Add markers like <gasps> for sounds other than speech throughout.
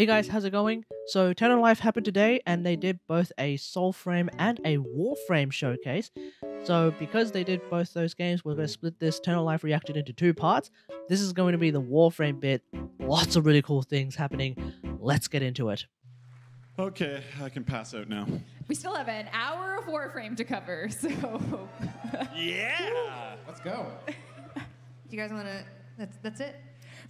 Hey guys, how's it going? So TennoLive happened today and they did both a Soulframe and a Warframe showcase. So because they did both those games, we're going to split this TennoLive reacted into two parts. This is going to be the Warframe bit. Lots of really cool things happening. Let's get into it. Okay, I can pass out now. We still have an hour of Warframe to cover, <laughs> so Yeah! Let's go. <laughs> Do you guys want to? That's that's it.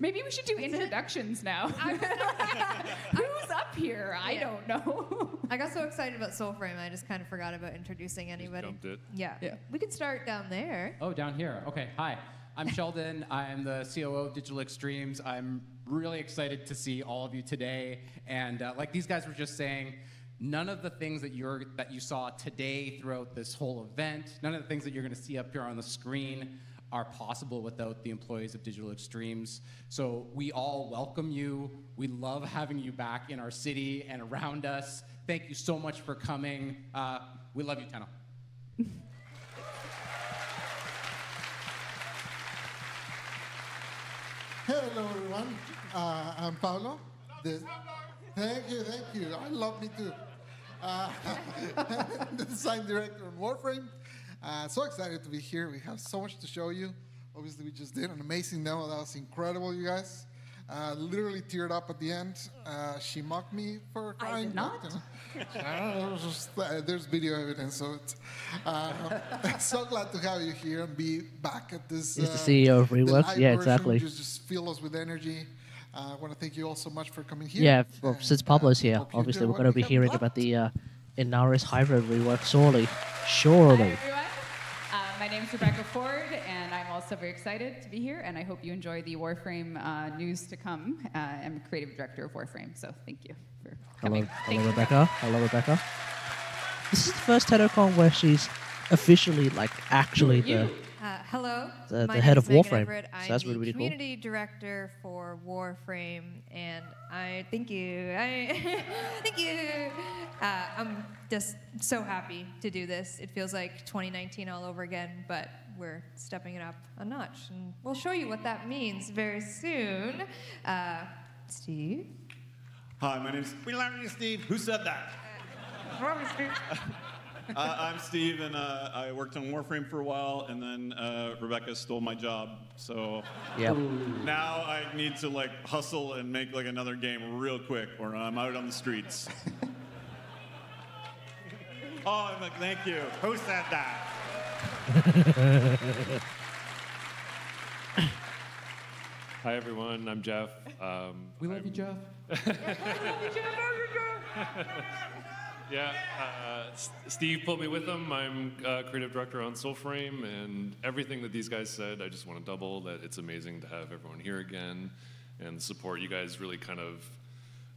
Maybe we should do introductions now. <laughs> <laughs> Who's up here? I Yeah. don't know. I got so excited about Soulframe, I just kind of forgot about introducing anybody. jumped it. Yeah. Yeah. We could start down there. Oh, down here. Okay. Hi. I'm <laughs> Sheldon. I'm the COO of Digital Extremes. I'm really excited to see all of you today. And uh, like these guys were just saying, none of the things that you're that you saw today throughout this whole event, none of the things that you're going to see up here on the screen are possible without the employees of Digital Extremes. So we all welcome you. We love having you back in our city and around us. Thank you so much for coming. Uh, we love you, Tenno. <laughs> Hello, everyone. Uh, I'm Pablo. The- thank you, thank you. I love me too. Uh, <laughs> the design director on Warframe. Uh, so excited to be here. We have so much to show you. Obviously, we just did an amazing demo. That was incredible, you guys. Uh, literally teared up at the end. Uh, she mocked me for crying. I crying. did not. know, <laughs> uh, it was just, uh, there's video evidence, so it's uh, <laughs> so glad to have you here and be back at this. He's the uh, CEO of the Reworks. live Yeah, exactly. Just, just fill us with energy. Uh, I want to thank you all so much for coming here. Yeah, well, and, since Pablo's here, obviously we're going to be hearing left. about the uh, Inaris hybrid rework shortly. Hi, Surely. everyone. Name is Rebecca Ford, and I'm also very excited to be here. And I hope you enjoy the Warframe uh, news to come. Uh, I'm creative director of Warframe, so thank you for Hello, coming. hello Thank you. Rebecca. Hello, Rebecca. This is the first TennoCon where she's officially, like, actually You. the. Uh, hello. The- My the head of Warframe. Everett. So I'm that's the really, really cool. community director for Warframe, and I thank you. I <laughs> thank you. Uh, I'm just so happy to do this. It feels like 2019 all over again, but we're stepping it up a notch, and we'll show you what that means very soon. Uh, Steve. Hi, my name's. We love you, Steve. Who said that? <laughs> Uh, I'm Steve, and uh, I worked on Warframe for a while, and then uh, Rebecca stole my job. So Yep. now I need to like hustle and make like another game real quick, or I'm out on the streets. <laughs> oh, I'm like, thank you. Who said that? <laughs> Hi everyone, I'm Jeff. Um, We love you, Jeff. <laughs> yeah, uh, S- Steve put me with him. I'm uh, creative director on Soulframe, and everything that these guys said, I just want to double that it's amazing to have everyone here again, and the support. You guys really kind of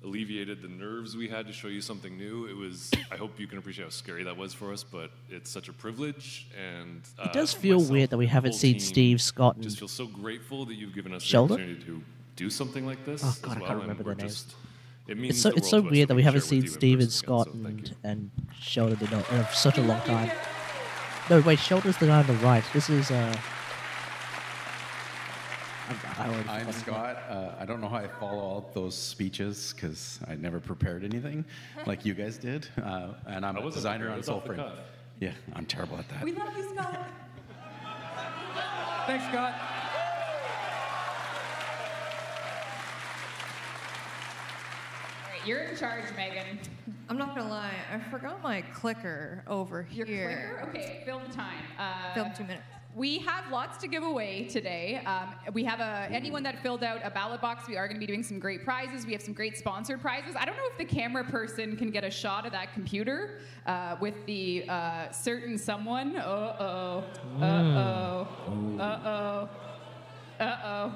alleviated the nerves we had to show you something new. It was. I hope you can appreciate how scary that was for us, but it's such a privilege, and uh, It does feel myself weird that we haven't seen Steve, Scott, and Just feel so grateful that you've given us Sheldon? the opportunity to do something like this Oh, as God, I can't remember we're their names. just- It means It's so it's so world to us weird that we haven't seen with you in Steve and Scott again, so and, and Sheldon in, a- in such a long time. No, wait, Sheldon's the guy on the right. This is uh. I, I already I'm. Scott. Uh, I don't know how I follow all those speeches because I never prepared anything <laughs> like you guys did. Uh, and I'm a designer on It was Soulframe. Yeah, I'm terrible at that. We love you, Scott. <laughs> Thanks, Scott. You're in charge, Megan. I'm not gonna lie, I forgot my clicker over Your here. clicker? Okay, film time. Uh, Film two minutes. We have lots to give away today. Um, we have a anyone that filled out a ballot box. We are going to be doing some great prizes. We have some great sponsored prizes. I don't know if the camera person can get a shot of that computer uh, with the uh, certain someone. Uh oh. Uh oh. Uh oh. Uh oh.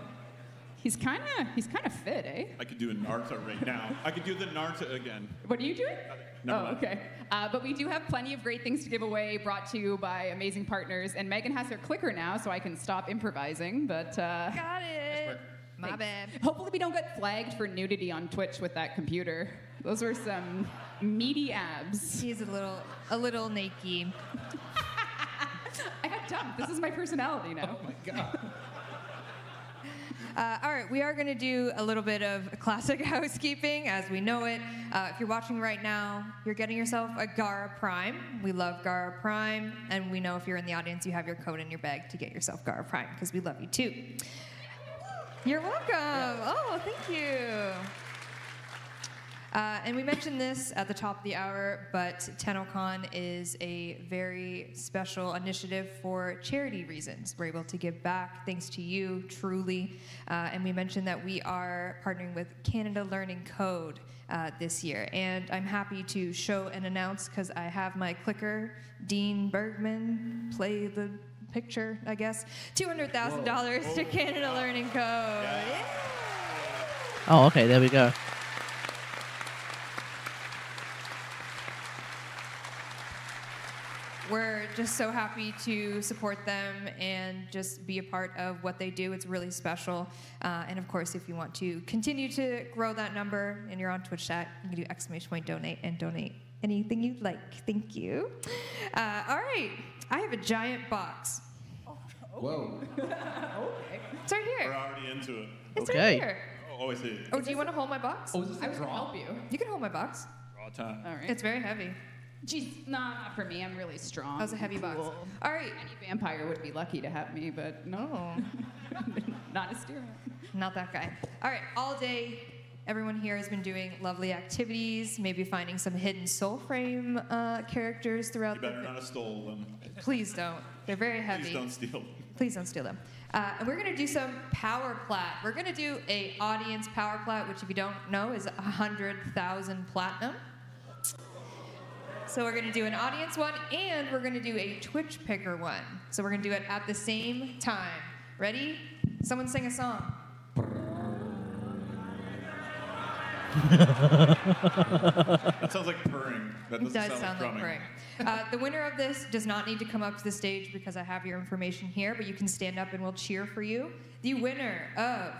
He's kind of he's kind of fit, eh? I could do a Narta right now. I could do the Narta again. What are you doing? Never oh, mind. okay. Uh, but we do have plenty of great things to give away, brought to you by amazing partners. And Megan has her clicker now, so I can stop improvising. But uh, Got it. My bad. Hopefully, we don't get flagged for nudity on Twitch with that computer. Those were some meaty abs. He's a little, a little naked. <laughs> I got dumped. This is my personality now. Oh my God. Uh, all right, we are going to do a little bit of classic <laughs> housekeeping as we know it. Uh, if you're watching right now, you're getting yourself a Gara Prime. We love Gara Prime, and we know if you're in the audience, you have your code in your bag to get yourself Gara Prime because we love you too. You're welcome. Oh, thank you. Uh, and we mentioned this at the top of the hour, but TennoCon is a very special initiative for charity reasons. We're able to give back thanks to you, truly. Uh, and we mentioned that we are partnering with Canada Learning Code uh, this year. And I'm happy to show and announce, because I have my clicker, Dean Bergman, play the picture, I guess. $200,000 to Canada Learning Code. Yeah. Oh, okay, there we go. We're just so happy to support them and just be a part of what they do. It's really special. Uh, and of course, if you want to continue to grow that number and you're on Twitch chat, you can do exclamation point donate and donate anything you'd like. Thank you. Uh, all right, I have a giant box. Whoa. <laughs> okay. It's right here. We're already into it. It's Okay. right here. Oh, I see. Oh, do you want to hold my box? Oh, is this I a was gonna help you. You can hold my box. Raw time. All right. It's very heavy. Jeez, nah, not for me. I'm really strong. That was a heavy box. Cool. All right. Any vampire would be lucky to have me, but no, <laughs> not a steer. Not that guy. All right, all day, everyone here has been doing lovely activities, maybe finding some hidden Soulframe uh, characters throughout You the. better not have stole them. Please don't. They're very heavy. Please don't steal them. Please don't steal them. Uh, and we're going to do some power plat. We're going to do a audience power plat, which if you don't know is 100,000 platinum. So we're going to do an audience one and we're going to do a Twitch picker one. So we're going to do it at the same time. Ready? Someone sing a song. <laughs> That sounds like purring. That does sound like like purring. Uh, the winner of this does not need to come up to the stage because I have your information here, but you can stand up and we'll cheer for you. The winner of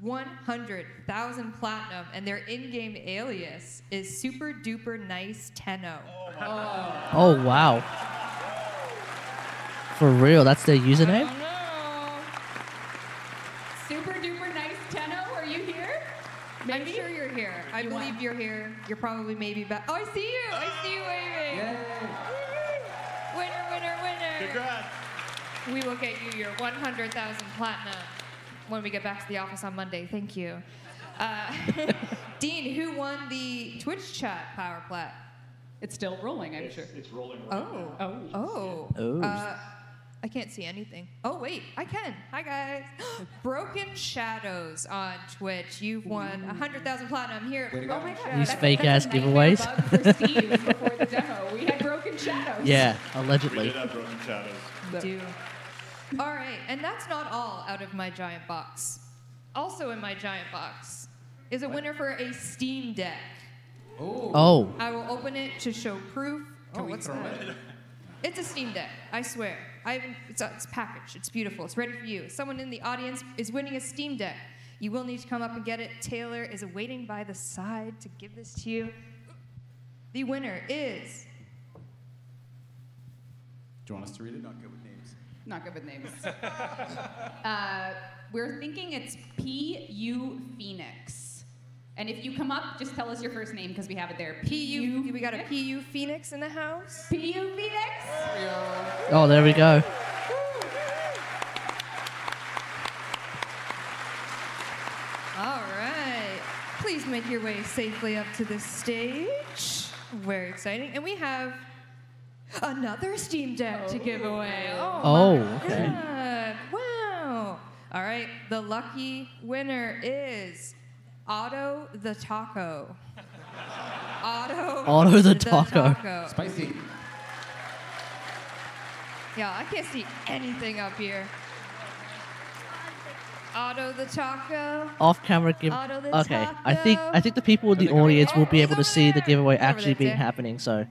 100,000 platinum and their in-game alias is Super Duper Nice Tenno. Oh. oh, wow. Oh. For real, that's their username? Super duper nice Tenno, oh, are you here? I'm sure you're here. I You believe want- you're here. You're probably maybe back. Oh, I see you. I see you waving. Yay. Winner, winner, winner. Congrats. We will get you your 100,000 platinum when we get back to the office on Monday. Thank you. Uh, <laughs> Dean, who won the Twitch chat power plat? It's still rolling, I'm sure. It's rolling. Oh. Oh. Oh. Oh. Uh, I can't see anything. Oh, wait, I can. Hi, guys. <gasps> Broken Shadows on Twitch. You've won 100,000 platinum here. Way to go. Oh, my God. These That's- fake that's ass a giveaways. bug for Steve <laughs> before the demo. We had broken <laughs> shadows. Yeah, allegedly. We allegedly. did have broken shadows. do. All right, and that's not all out of my giant box. Also in my giant box is a winner for a Steam Deck. Oh, I will open it to show proof. Can oh, we what's throw that? it? It's a Steam Deck. I swear. I haven't, it's, uh, it's packaged. It's beautiful. It's ready for you. Someone in the audience is winning a Steam Deck. You will need to come up and get it. Taylor is waiting by the side to give this to you. The winner is Do you want us to read it? Not good with names. Not good with names. <laughs> uh, we're thinking it's P.U. Phoenix. And if you come up, just tell us your first name because we have it there. PU. We got a PU Phoenix in the house. P.U. Phoenix? oh, there we go. All right. Please make your way safely up to the stage. Very exciting. And we have another Steam Deck to give oh. away. Oh, Oh, my okay. God. Wow. All right. The lucky winner is Otto the Taco. Otto. Otto the Taco. taco. Spicy. Yeah, I can't see anything up here. Otto the Taco. Off-camera give. Auto the Okay, I think. I think the people in the audience will be oh able to see the giveaway actually being happening. So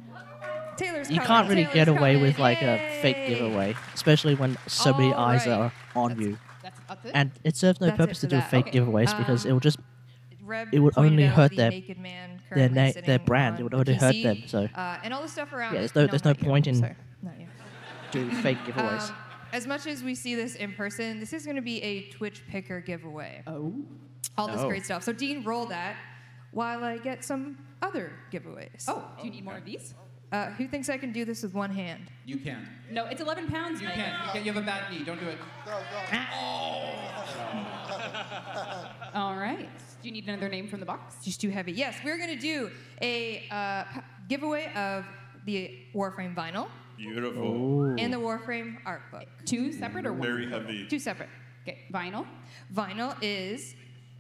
Taylor's you coming, can't really Taylor's get away with coming. like a fake giveaway, especially when so many All eyes right. are on That's, you. that's, that's it? And it serves no That's it purpose for to do that. fake Okay. giveaways because Um, it will just Reb it would pointed only out hurt the their- naked man their currently na- sitting their brand. It would the only hurt PC, them. So uh, and all the stuff around. Yeah, it. there's no- there's no not you. point in- Sorry, not you. do fake giveaways. Um, as much as we see this in person, this is going to be a Twitch picker giveaway. Oh. All this Oh. great stuff. So Dean, roll that while I get some other giveaways. Oh, do you need more of these? Uh, who thinks I can do this with one hand? You can. No, it's 11 pounds. You Megan. can. You, can. you have a bad knee. Don't do it. Go, go. <laughs> All right. Do you need another name from the box? Just too heavy. Yes, we're going to do a uh, giveaway of the Warframe vinyl Beautiful. and the Warframe art book. Two separate or one? Very heavy. Two separate. Okay, vinyl. Vinyl is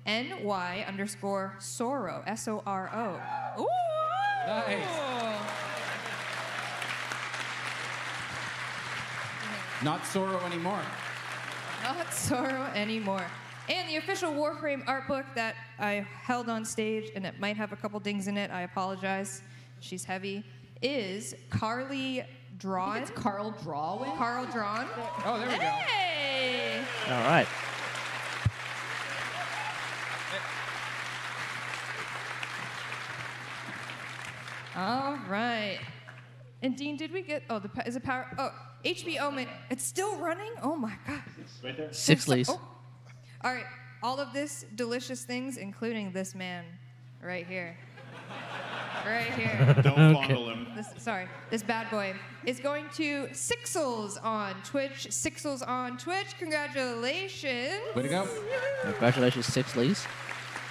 NY underscore Soro, S O R O. Ooh! Nice. Not Sorrow anymore. Not sorrow anymore. And the official Warframe art book that I held on stage, and it might have a couple dings in it, I apologize. She's heavy, is Carly I Drawn. think it's Carl Drawin. Carl Drawn. Oh, there we go. Hey! All right. All right. And Dean, did we get? Oh, the pa- is it power? Oh, HBO. Man, it's still running. Oh my God. Six So- leaves. oh. All right. All of this delicious things, including this man, right here. Right here. <laughs> Don't fondle him. This, sorry, this bad boy is going to Sixels on Twitch. Sixels on Twitch. Congratulations. Way to go. Congratulations, Six Lees.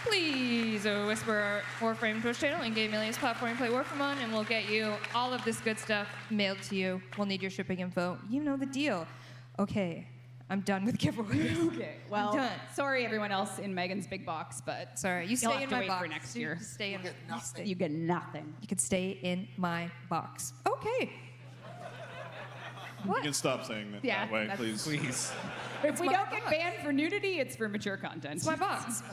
Please uh, whisper our Warframe Twitch channel and Game Aliens platform you play Warframe on, and we'll get you all of this good stuff mailed to you. We'll need your shipping info. You know the deal. Okay, I'm done with <laughs> giveaways. Okay. Well, done. sorry everyone else in Megan's big box, but Sorry, you stay in my box. for next year. can Stay in. You, stay. you get nothing. you can stay in my box. Okay. What? You can stop saying that, Yeah, that way, please. <laughs> Please. If we don't get banned for nudity, it's for mature content. It's my box. <laughs>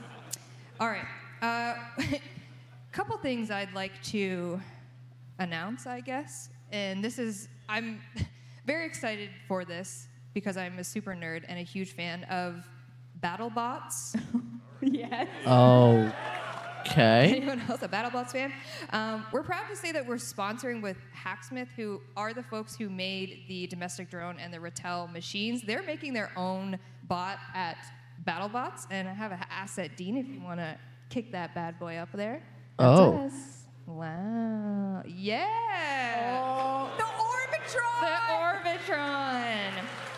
All right. A <laughs> couple things I'd like to announce, I guess. And this is, I'm <laughs> very excited for this because I'm a super nerd and a huge fan of BattleBots. <laughs> yes. Oh. Okay. Anyone else a BattleBots fan? Um, we're proud to say that we're sponsoring with Hacksmith, who are the folks who made the domestic drone and the Rattel machines. They're making their own bot at BattleBots, and I have an asset, Dean, if you want to kick that bad boy up there. That's Oh. us. Wow. Yeah. Oh. The Orbitron. The Orbitron.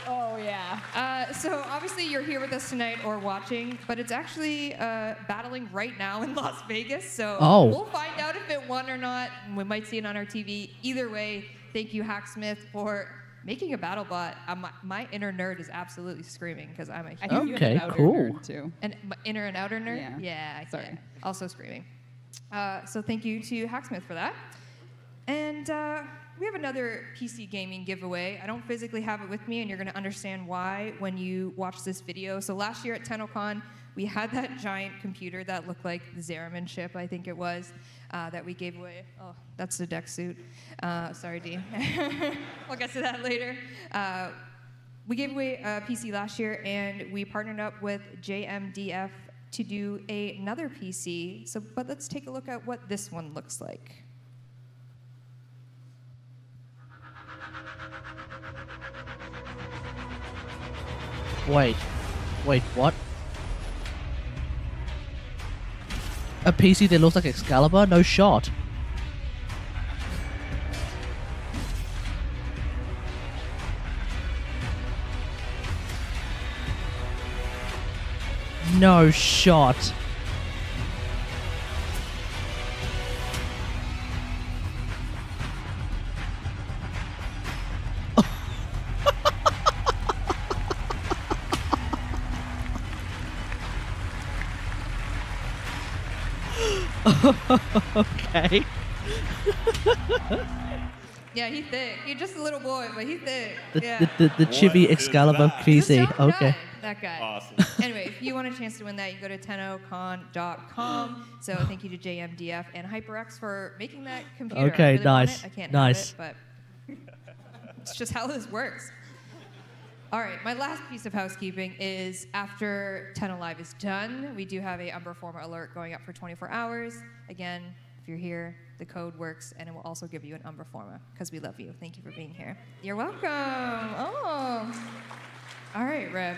Oh yeah. Uh, so obviously you're here with us tonight or watching, but it's actually uh, battling right now in <laughs> Las Vegas. So Oh. we'll find out if it won or not. We might see it on our TV. Either way, thank you Hacksmith for making a battle bot. My, my inner nerd is absolutely screaming because I'm a huge Okay, outer cool. nerd, too. an my inner and outer nerd. Yeah. Yeah. Sorry. yeah. Also screaming. Uh, so thank you to Hacksmith for that. And uh, we have another PC gaming giveaway. I don't physically have it with me, and you're going to understand why when you watch this video. So last year at TennoCon, we had that giant computer that looked like the Zariman chip, I think it was, uh, that we gave away. Oh, that's the deck suit. Uh, sorry, Dean. <laughs> we'll get to that later. Uh, we gave away a PC last year, and we partnered up with JMDF to do a, another PC. So, but let's take a look at what this one looks like. Wait. Wait, what? A PC that looks like Excalibur? No shot. No shot. <laughs> okay. <laughs> Yeah, he's thick. He's just a little boy, but he's thick. The, yeah. the, the, the chibi What is Excalibur that? He's a PC. Okay. guy, That guy. Awesome. <laughs> anyway, if you want a chance to win that, you go to tennocon.com. <gasps> So thank you to JMDF and HyperX for making that computer. Okay, really nice. I can't nice. it, but it's just how this works. All right, my last piece of housekeeping is after TennoLive is done, we do have a Umbra alert going up for 24 hours. Again, if you're here, the code works, and it will also give you an Umbra Forma because we love you. Thank you for being here. You're welcome. Oh. All right, Reb.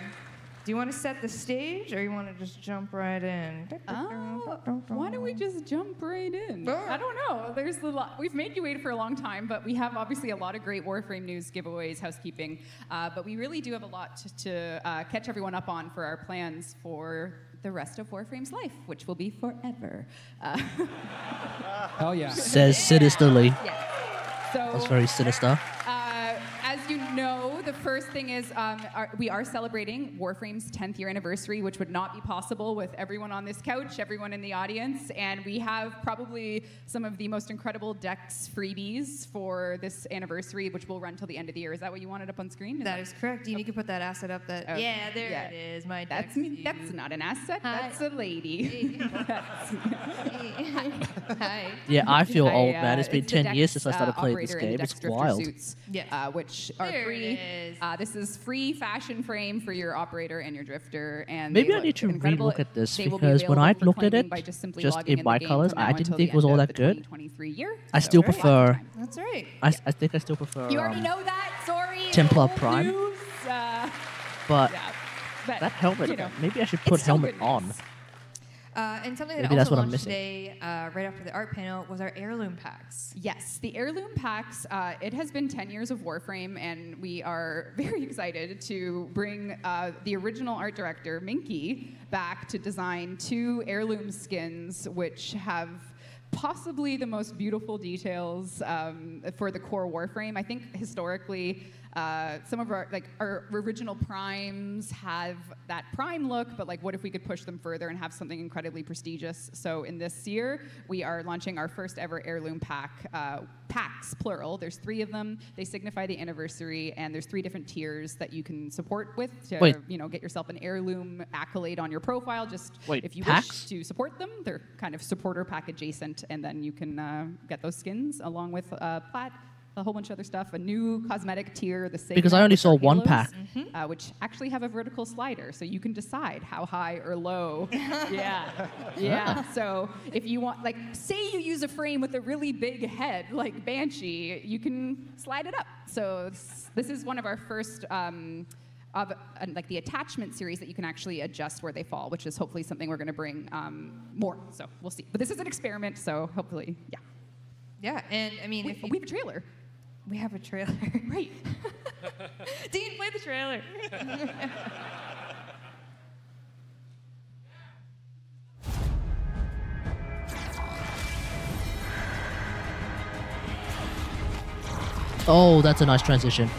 Do you want to set the stage or you want to just jump right in? Oh, why don't we just jump right in? I don't know. There's a lot. We've made you wait for a long time, but we have obviously a lot of great Warframe news, giveaways, housekeeping. Uh, but we really do have a lot to, to uh, catch everyone up on for our plans for the rest of Warframe's life, which will be forever. Uh, Hell <laughs> yeah. Says sinisterly. so That's very sinister. uh, as you know, the first thing is um, our, we are celebrating Warframe's 10th year anniversary, which would not be possible with everyone on this couch, everyone in the audience, and we have probably some of the most incredible Dex freebies for this anniversary, which will run till the end of the year. Is that what you wanted up on screen? That is correct. You need to put that asset up. That Okay. yeah, there Yeah. it is. My That's Dex me. That's not an asset. Hi. That's a lady. <laughs> <laughs> That's- <laughs> Hi. Yeah, I feel I, old, man. uh, It's been the 10 Dex, years since I started uh, playing this operator in the game. It's Dex wild. Suits, Yeah. uh, which are There it free. is. Uh, this is free fashion frame for your operator and your drifter, and Maybe they I need to incredible. relook at this They will be because when available I've looked at it, by just, simply just logging in the my game colours, I didn't think it was all that good. 2023 year. I So still very prefer- long time. That's right. I think I still prefer. You already um, know that. Sorry. Templar old Prime. news, uh, But yeah. But, that helmet, you know, maybe I should put helmet on. News. Uh, and something that Maybe that's also what I'm launched missing. today, uh, right after the art panel, was our heirloom packs. Yes, the heirloom packs. Uh, it has been 10 years of Warframe, and we are <laughs> very excited to bring uh, the original art director, Mynki, back to design two heirloom skins, which have possibly the most beautiful details um, for the core Warframe. I think historically, uh, some of our like our original primes have that prime look, but like, what if we could push them further and have something incredibly prestigious? So in this year, we are launching our first ever heirloom pack. Uh, packs plural. There's three of them. They signify the anniversary, and there's three different tiers that you can support with to Wait. you know get yourself an heirloom accolade on your profile. Just Wait, if you packs? wish to support them, they're kind of supporter pack adjacent, and then you can uh, get those skins along with uh, plat. A whole bunch of other stuff. A new cosmetic tier, the same. Because I only saw one pack. uh, which actually have a vertical slider, so you can decide how high or low. <laughs> yeah, yeah. So if you want, like, say you use a frame with a really big head, like Banshee, you can slide it up. So this, this is one of our first. Um, of uh, like the attachment series that you can actually adjust where they fall, which is hopefully something we're going to bring um, more. So we'll see. But this is an experiment, so hopefully, yeah. Yeah, and I mean, We, if you, we have a trailer. We have a trailer. Right. <laughs> Dean, play the trailer. Oh, that's a nice transition.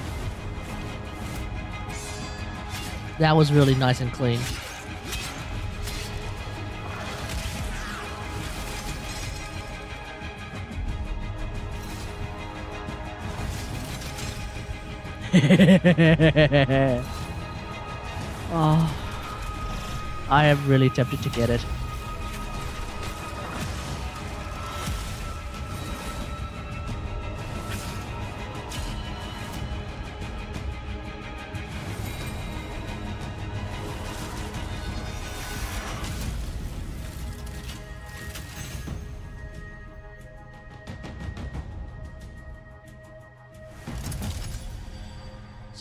That was really nice and clean. <laughs> oh, I am really tempted to get it.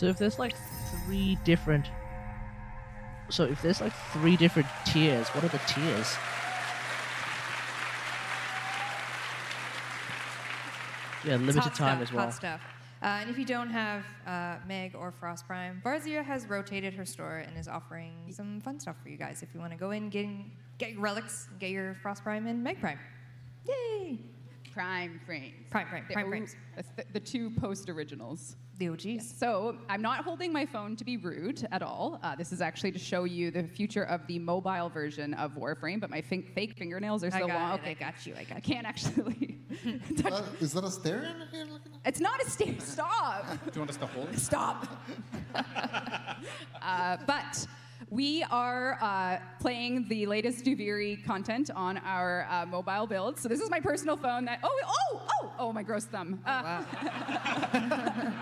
So if there's like three different so if there's like three different tiers, what are the tiers? Yeah, limited hot time stuff, as well. Hot stuff. Uh, and if you don't have uh, Mag or Frost Prime, Varzia has rotated her store and is offering some fun stuff for you guys. If you want to go in, get, in, get your relics, get your Frost Prime and Mag Prime. Yay! Prime frames. Prime Prime, The Prime o- frames. The, the two post originals. The OGs. So I'm not holding my phone to be rude at all. Uh, this is actually to show you the future of the mobile version of Warframe, but my fin- fake fingernails are I so got long. it, Okay, I got you, I got I can't actually. <laughs> touch- Uh, is that a stereo here it's not a stair. Stop. Do you want us to hold it? Stop. <laughs> uh, but we are uh, playing the latest Duviri content on our uh, mobile build. So this is my personal phone. That oh oh oh oh my gross thumb. Uh, <laughs>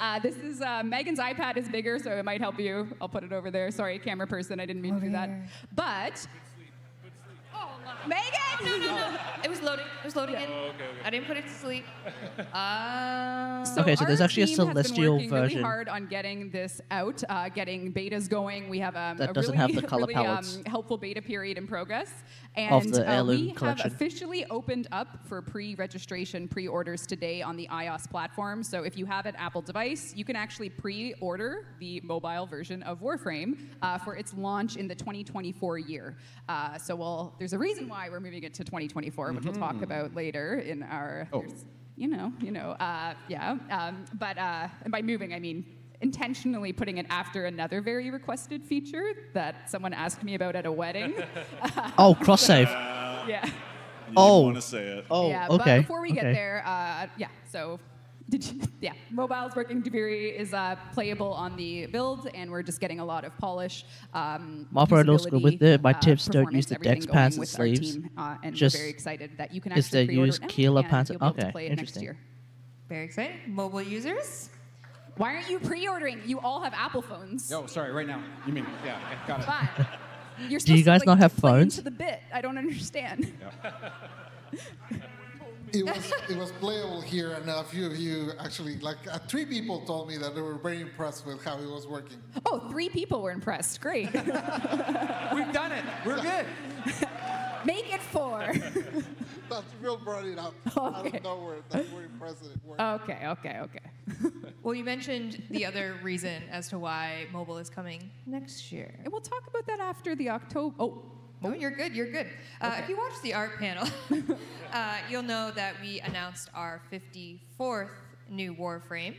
uh, this is uh, Megan's iPad is bigger, so it might help you. I'll put it over there. Sorry, camera person, I didn't mean to do that. here. But Megan. It was loading. It was loading in. Oh, okay, okay. I didn't put it to sleep. <laughs> Uh, So Okay, so there's actually a team has been celestial version. Really hard on getting this out, uh, getting betas going. We have um, That a doesn't really, have the <laughs> color really, palettes. Um, helpful beta period in progress, and Of the uh, we collection. have officially opened up for pre-registration, pre-orders today on the iOS platform. So if you have an Apple device, you can actually pre-order the mobile version of Warframe uh, for its launch in the 2024 year. Uh, so we'll, there's a reason why we're moving it to 2024, which we'll talk about later in our. Oh. you know, you know, uh, yeah. Um, but uh, and by moving, I mean intentionally putting it after another very requested feature that someone asked me about at a wedding. <laughs> Oh, cross save. yeah. You Oh. want to say it. Oh, yeah. okay. But before we get there, uh, yeah. So. Did you, <laughs> yeah, mobile's working. Duviri is uh, playable on the build, and we're just getting a lot of polish. Um, Marpo and Oscar, with the- my usability, tips, don't use the dex going pants and with our sleeves. team, uh, and Just- we're very excited that you can is actually the pre-order use it now, and pants- you'll be able to okay, play it interesting. next year. very exciting. Mobile users. Why aren't you pre-ordering? You all have Apple phones. Oh, sorry, right now. You mean, yeah, got it. Fine. <laughs> You're Do you supposed to, guys like, not have play phones? Into the bit. I don't understand. <laughs> It was it was playable here, and a few of you actually, like uh, three people, told me that they were very impressed with how it was working. Oh, three people were impressed. Great. <laughs> We've done it. We're good. <laughs> Make it four. <laughs> That's real brought it up out Okay. of nowhere. That's very impressive. It worked. okay, okay, okay. Well, you mentioned the other reason as to why mobile is coming next year. And we'll talk about that after the October. Oh, Oh, you're good. You're good. Uh, Okay. If you watch the art panel, <laughs> uh, you'll know that we announced our 54th new Warframe.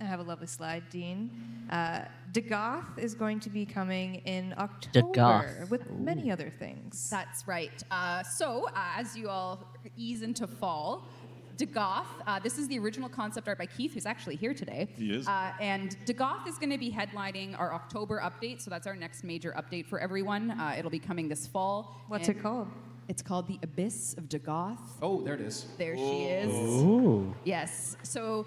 I have a lovely slide, Dean. Uh, Dagath is going to be coming in October Dagath. with many other things. That's right. Uh, so, uh, as you all ease into fall, Dagath, uh, this is the original concept art by Keith, who's actually here today. He is. Uh, and Dagath is going to be headlining our October update, so that's our next major update for everyone. Uh, it'll be coming this fall. What's and it called? It's called The Abyss of Dagath. Oh, there it is. There she is. Ooh. Yes. So,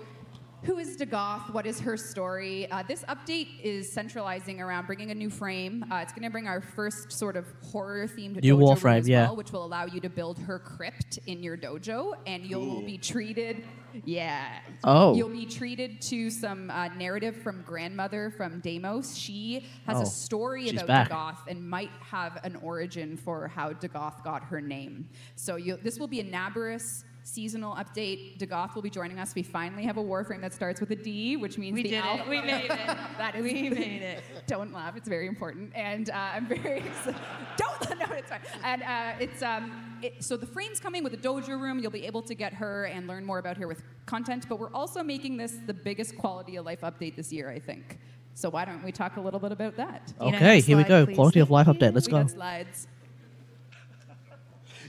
who is Dagath? What is her story? Uh, this update is centralizing around bringing a new frame. Uh, it's going to bring our first sort of horror-themed New dojo room Warframe, as yeah. well, which will allow you to build her crypt in your dojo, and you'll be treated. Yeah. Oh. You'll be treated to some uh, narrative from grandmother from Deimos. She has Oh, a story she's about back. Dagath and might have an origin for how Dagath got her name. So you, this will be a Naberus seasonal update. Dagath will be joining us. We finally have a Warframe that starts with a D, which means We the did it. We made it. <laughs> that is, We made it. Don't laugh. It's very important, and uh, I'm very <laughs> excited. Don't <laughs> no, it's fine. And uh, it's um, it, so the frame's coming with a dojo room. You'll be able to get her and learn more about her with content. But we're also making this the biggest quality of life update this year, I think. So why don't we talk a little bit about that? Can I have Okay, a here we go. please? Quality of life update. Let's we go. got slides.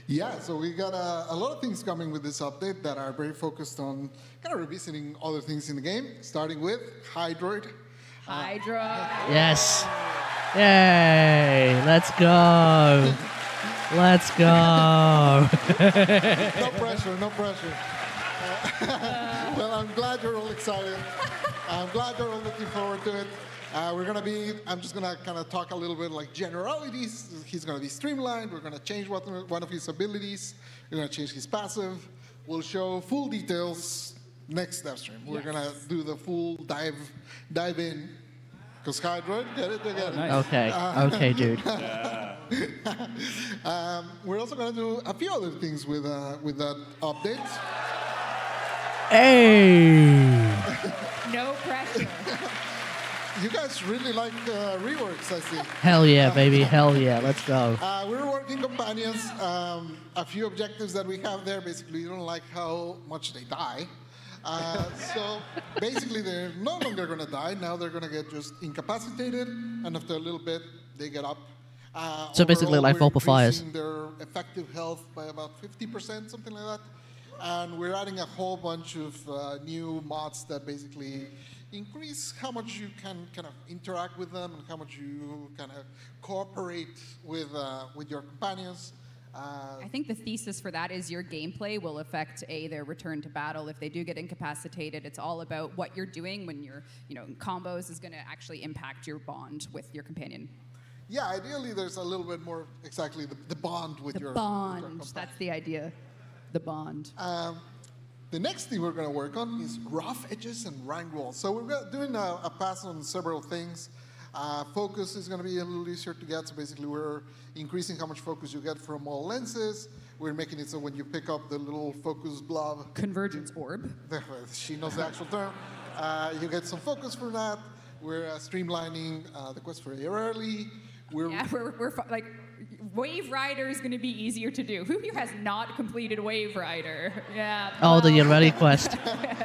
Yeah, so we got a, a lot of things coming with this update that are very focused on kind of revisiting other things in the game, starting with Hydroid. Hydra. Yes. Yay. Let's go. Let's go. no pressure, no pressure. Uh, <laughs> well, I'm glad you're all excited. I'm glad you're all looking forward to it. Uh, we're gonna be. I'm just gonna kind of talk a little bit like generalities. He's gonna be streamlined. We're gonna change what, one of his abilities. We're gonna change his passive. We'll show full details next step stream. We're gonna do the full dive, dive in. Cause Hydroid, get it, get it. Okay. Okay, dude. <laughs> Um, we're also gonna do a few other things with uh, with that update. Hey. No pressure. <laughs> You guys really like uh, reworks, I see. Hell yeah, baby. Hell yeah. Let's go. Uh, we're working companions. Um, a few objectives that we have there. Basically, we don't like how much they die. Uh, so basically, they're no longer going to die. Now they're going to get just incapacitated, and after a little bit, they get up. Uh, So basically, like increasing Their effective health by about 50%, something like that. And we're adding a whole bunch of uh, new mods that basically increase how much you can kind of interact with them and how much you kind of cooperate with uh, with your companions. Uh, I think the thesis for that is your gameplay will affect a their return to battle if they do get incapacitated. It's all about what you're doing when you're, you know, in combos is going to actually impact your bond with your companion. yeah, ideally, there's a little bit more exactly the, the bond with The your with your bond. That's the idea. the bond. Um, the next thing we're going to work on is rough edges and rank walls. So we're doing a, a pass on several things. Uh, focus is going to be a little easier to get. So basically, we're increasing how much focus you get from all lenses. We're making it so when you pick up the little focus blob, Convergence orb. <laughs> she knows the actual term, uh, you get some focus for that. We're uh, streamlining uh, the quest for early. We're Yeah, <laughs> we're, we're like, Wave Rider is going to be easier to do. Who here has not completed Wave Rider? Yeah. Oh, the well, quest.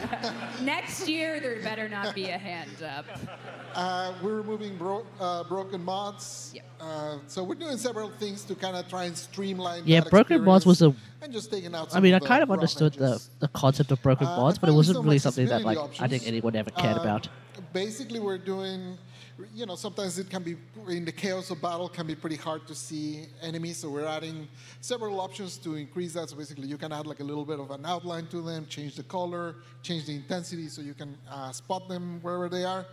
<laughs> Next year, there better not be a hand up. Uh, we're removing bro- uh, broken mods. Yep. Uh, so we're doing several things to kind of try and streamline. Yeah, that broken mods was experience a- And just taking out. I some mean, I kind of understood the, edges. the concept of broken Uh, mods, but it wasn't some really something that like accessibility I think anyone ever cared Uh, about. Basically, we're doing. You know, sometimes it can be in the chaos of battle can be pretty hard to see enemies. So we're adding several options to increase that. So basically, you can add like a little bit of an outline to them, change the color, change the intensity, so you can uh, spot them wherever they are.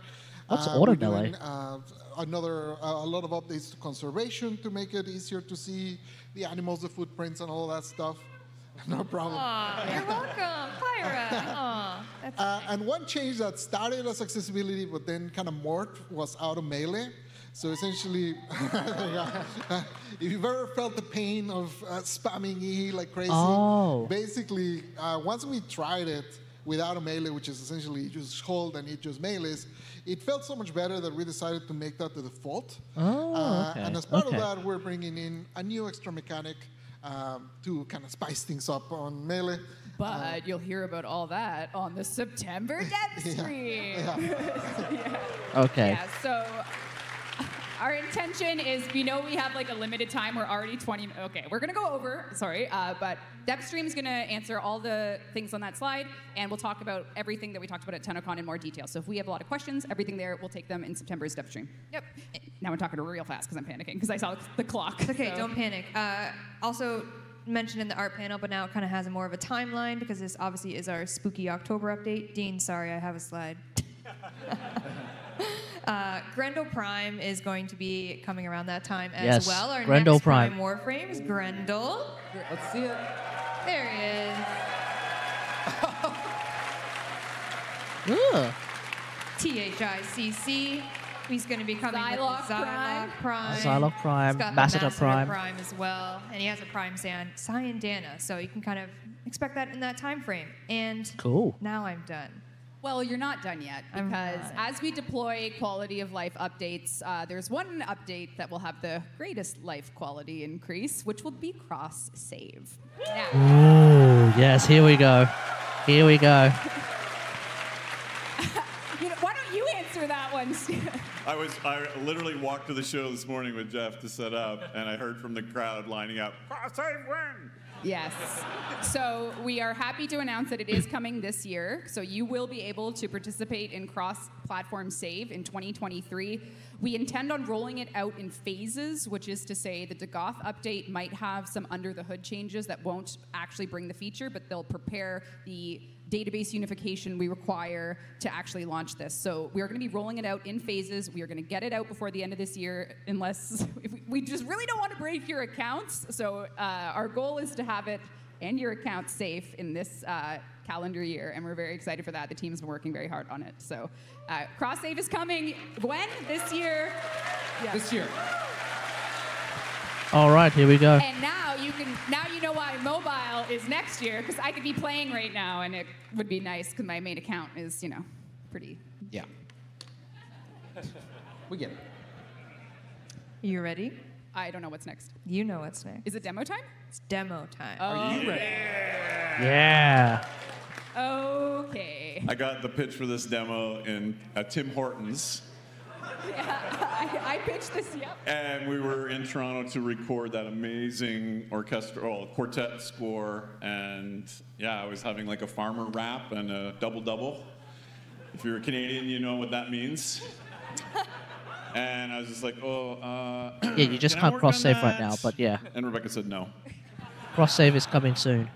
What's Uh, we're doing, uh, another uh, a lot of updates to conservation to make it easier to see the animals, the footprints, and all that stuff. <laughs> No problem. Aw, you're welcome, Pyra. <laughs> Aw, that's Uh, and one change that started as accessibility but then kind of morphed was auto melee. So essentially, <laughs> if you've ever felt the pain of uh, spamming E like crazy, Oh. basically, uh, once we tried it without auto melee, which is essentially you just hold and it just melees, it felt so much better that we decided to make that the default. Oh, Uh, okay, And as part okay. of that, we're bringing in a new extra mechanic um, to kind of spice things up on melee. But you'll hear about all that on the September <laughs> Dev stream. <laughs> Okay. Yeah, so <laughs> our intention is we know we have like a limited time. We're already 20. Okay, we're going to go over, sorry, uh, but DevStream is going to answer all the things on that slide, and we'll talk about everything that we talked about at TennoCon in more detail. So if we have a lot of questions, everything there, we'll take them in September's DevStream. Yep. Now I'm talking real fast because I'm panicking because I saw the clock. It's okay, so- don't panic. Uh, also mentioned in the art panel, but now it kind of has a more of a timeline because this obviously is our spooky October update. Dean, sorry, I have a slide. <laughs> uh, Grendel Prime is going to be coming around that time as Yes, well. Our Grendel next Prime. Prime. Warframe is Grendel. Let's see it. There he is. <laughs> THICC. He's going to be coming Sylvok with Sylvok Prime. Prime. Sylvok Prime, He's got the Masseter Masseter Prime. Prime as well, and he has a Prime Cyan Syandana, so you can kind of expect that in that time frame. And Cool. now I'm done. Well, you're not done yet because as we deploy quality of life updates, uh, there's one update that will have the greatest life quality increase, which will be cross save. Now, Ooh, yes, here we go. Here we go. you know, why don't you answer that one? I was I literally walked to the show this morning with Jeff to set up, and I heard from the crowd lining up. Cross save win. yes. So we are happy to announce that it is coming this year. So you will be able to participate in cross-platform save in 2023. We intend on rolling it out in phases, which is to say the Dagath update might have some under the hood changes that won't actually bring the feature, but they'll prepare the database unification we require to actually launch this. So we are going to be rolling it out in phases. We are going to get it out before the end of this year, unless <laughs> we just really don't want to break your accounts. So uh, our goal is to have it and your accounts safe in this uh, calendar year, and we're very excited for that. The team's been working very hard on it. So uh, cross save is coming. When this year? Yeah. This year. All right, here we go. And now you can now you know why mobile is next year because I could be playing right now and it would be nice because my main account is you know pretty. Yeah. <laughs> we get it. You ready? I don't know what's next. You know what's next. Is it demo time? It's demo time. Oh, Are you ready? Yeah. Okay. I got the pitch for this demo in at Tim Hortons, <laughs> I, I pitched this. Yep. and we were in Toronto to record that amazing orchestral quartet score. And yeah, I was having like a farmer rap and a double double. If you're a Canadian, you know what that means. <laughs> And I was just like, oh, uh, Yeah, you just can can't cross save right now, but yeah. And Rebecca said no. Cross save is coming soon.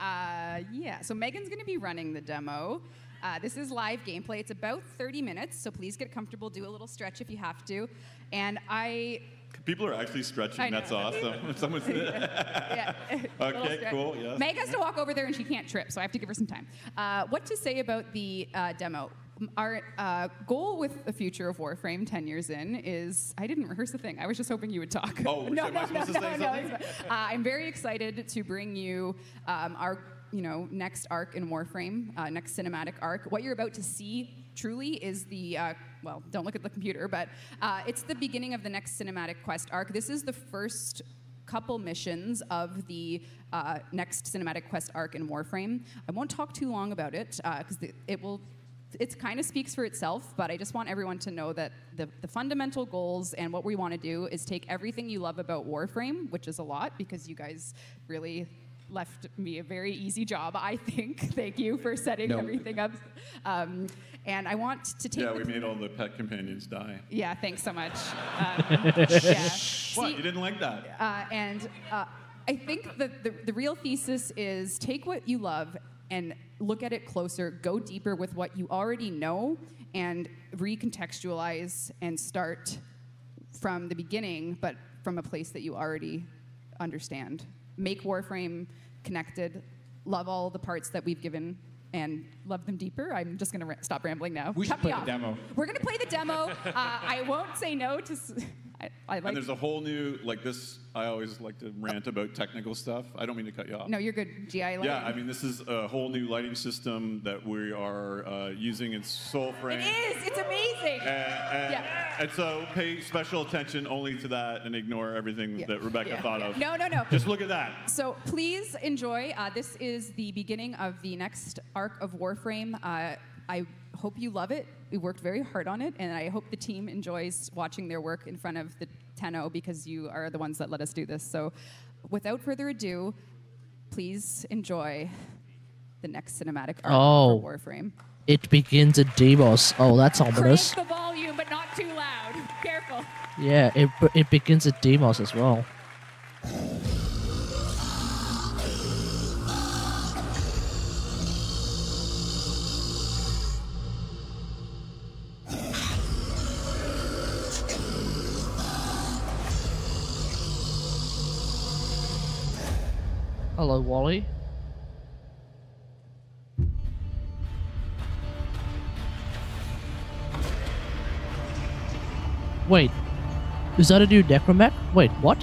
Uh, yeah. So Megan's going to be running the demo. Uh, this is live gameplay. It's about 30 minutes, so please get comfortable. Do a little stretch if you have to. And I People are actually stretching. That's awesome. <laughs> <laughs> Someone's yeah. <laughs> Okay, cool. Yes. Meg has to walk over there and she can't trip, so I have to give her some time. Uh, what to say about the uh, demo? Our uh, goal with the future of Warframe 10 years in is I didn't rehearse the thing. I was just hoping you would talk. Oh, no, no, no, no, no, uh, I'm very excited to bring you um, our you know next arc in Warframe, uh, next cinematic arc. What you're about to see truly is the uh, well, don't look at the computer, but uh, it's the beginning of the next cinematic quest arc. This is the first couple missions of the uh, next cinematic quest arc in Warframe. I won't talk too long about it because it will. It kind of speaks for itself, but I just want everyone to know that the, the fundamental goals and what we want to do is take everything you love about Warframe, which is a lot because you guys really left me a very easy job, I think. <laughs> Thank you for setting No. everything up. Um, and I want to take. Yeah, we made all the pet companions die. yeah, thanks so much. <laughs> Um, yeah. What? See, You didn't like that? uh, and uh, I think that the, the real thesis is take what you love and look at it closer, go deeper with what you already know, and recontextualize and start from the beginning, but from a place that you already understand. Make Warframe connected, love all the parts that we've given. And love them deeper. I'm just gonna ra- stop rambling now. We should Cut me play the off. demo. We're gonna play the demo. <laughs> Uh, I won't say no to. I, I like. and there's a whole new like this. I always like to rant about technical stuff. I don't mean to cut you off. No, you're good. GI lighting. Yeah, I mean this is a whole new lighting system that we are uh, using in Soulframe. it is. It's amazing. And, and, Yeah. and so pay special attention only to that and ignore everything Yeah. that Rebecca Yeah. thought Yeah. of. No, no, no. Just look at that. So please enjoy. Uh, this is the beginning of the next arc of Warframe. Uh, I hope you love it. We worked very hard on it, and I hope the team enjoys watching their work in front of the Tenno because you are the ones that let us do this. So without further ado, please enjoy the next cinematic arc Oh. for Warframe. It begins at Deimos. Oh, that's Crank ominous. the volume, but not too loud. Careful. Yeah, it it begins at Deimos as well. Wait, is that a new Necramech? Wait, what?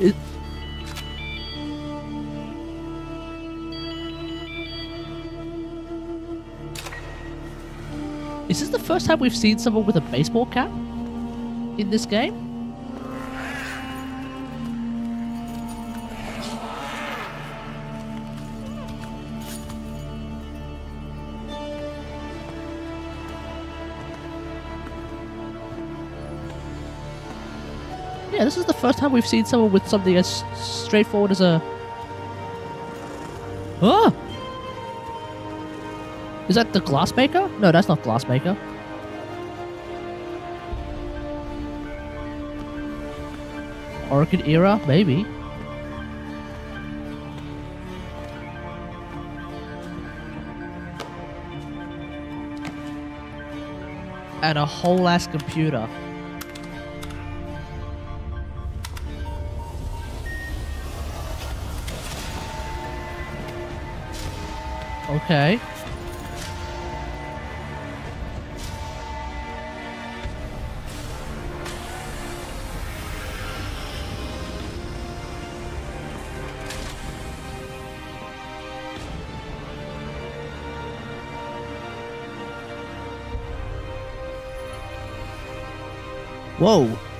It... Is this the first time we've seen someone with a baseball cap in this game? First time we've seen someone with something as straightforward as a. Ah! Is that the glassmaker? No, that's not glassmaker. Orokin era, maybe. And a whole ass computer. Okay. Whoa.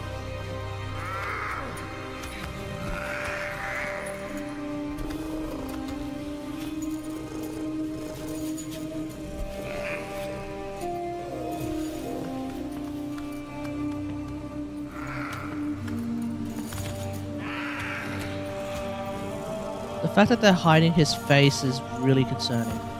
Fact that they're hiding his face is really concerning.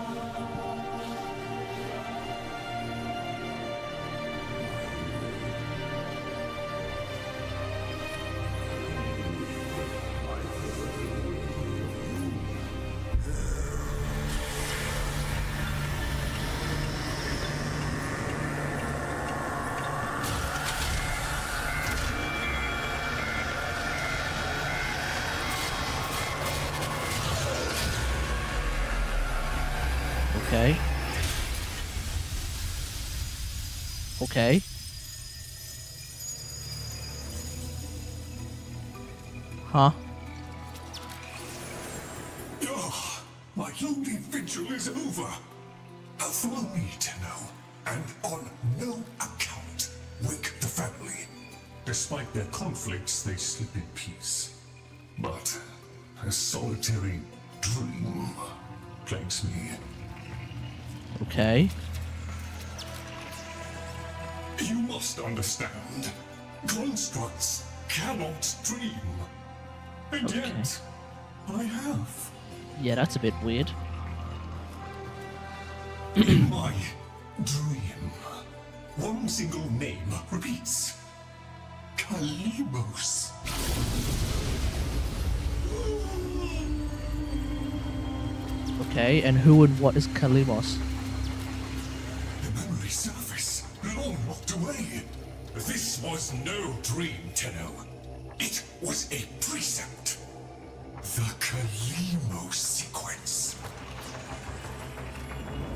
Okay. Okay, and who and what is Kalymos? The memory surface, long locked away. This was no dream, Tenno. It was a precept. The Kalimo sequence.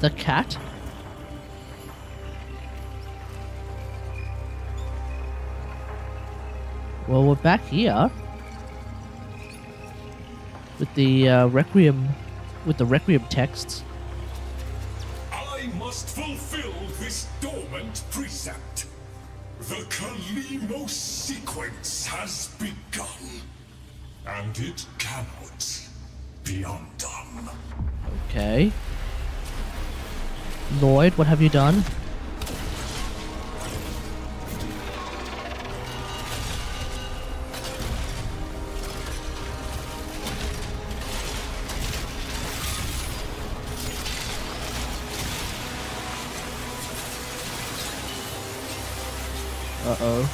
The cat? Well, we're back here with the uh, Requiem, with the Requiem texts. I must fulfill this dormant precept. The Kalimo sequence has begun. And it cannot be undone. Okay. Loid, what have you done? Uh-oh.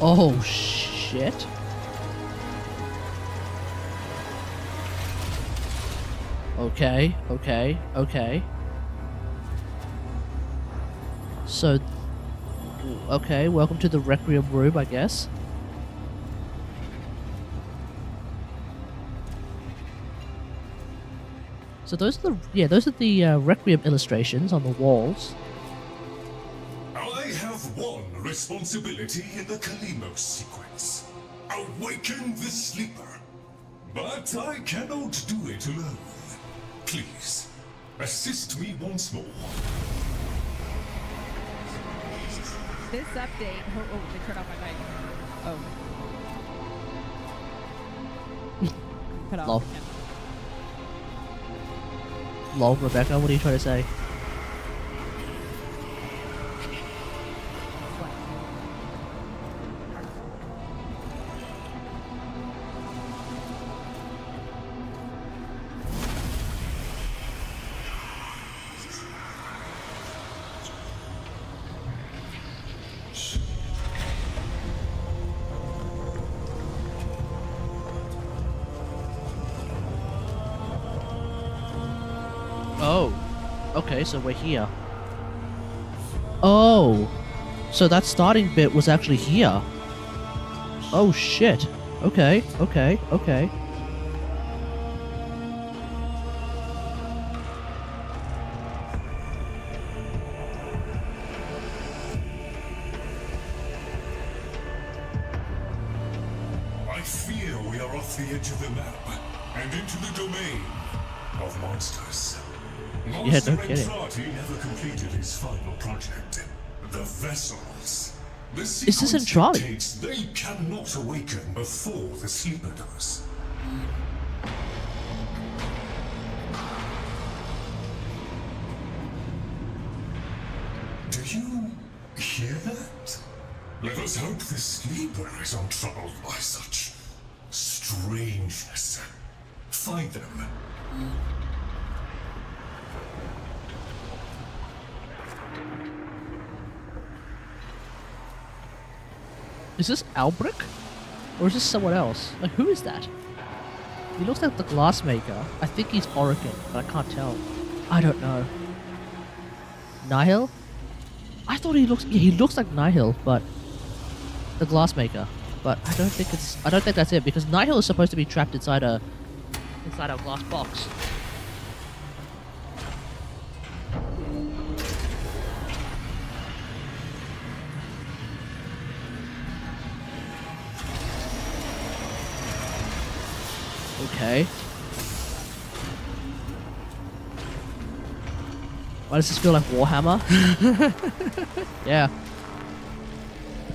Oh, shit. Okay, okay, okay. So, okay, welcome to the Requiem room, I guess. So those are the yeah those are the uh, Requiem illustrations on the walls. I have one responsibility in the Kalymos sequence. Awaken the sleeper. But I cannot do it alone. Please, assist me once more. This update. Oh, oh they turned off my mic. Oh. Cut off. Lol. Rebecca, what are you trying to say? So we're here. Oh, so that starting bit was actually here. Oh shit. Okay, okay, okay. Is this Entrati? dictates They cannot awaken before the sleeper does. Do you hear that? Let us hope the sleeper is untroubled by such strangeness. Find them. Is this Albrecht? Or is this someone else? Like, who is that? He looks like the glassmaker. I think he's Orokin, but I can't tell. I don't know. Nihil? I thought he looks. Yeah, he looks like Nihil, but the glassmaker. But I don't think it's. I don't think that's it because Nihil is supposed to be trapped inside a inside a glass box. Okay. Why does this feel like Warhammer? <laughs> yeah.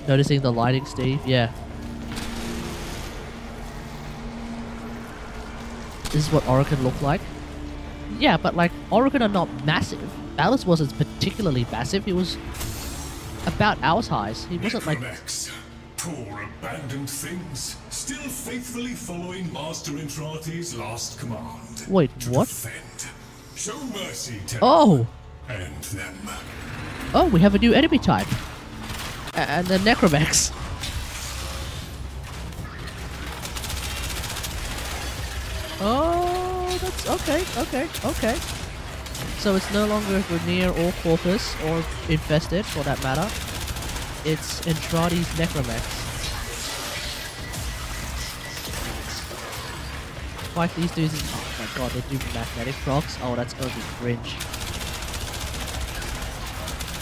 Noticing the lighting, Steve? Yeah. This is what Orokin looked like. Yeah, but like Orokin are not massive. Ballas wasn't particularly massive. He was about our size. He wasn't like Necramechs, poor abandoned things, still faithfully following Master Entrati's last command. Wait, what? Defend. Show mercy to Oh! and them. Oh, we have a new enemy type. And the Necramechs. Oh, that's okay, okay, okay. So it's no longer Grineer or Corpus, or Infested for that matter. It's Entrati's Necramechs. Fight these dudes Oh my god, they do magnetic procs? Oh, that's gonna be cringe.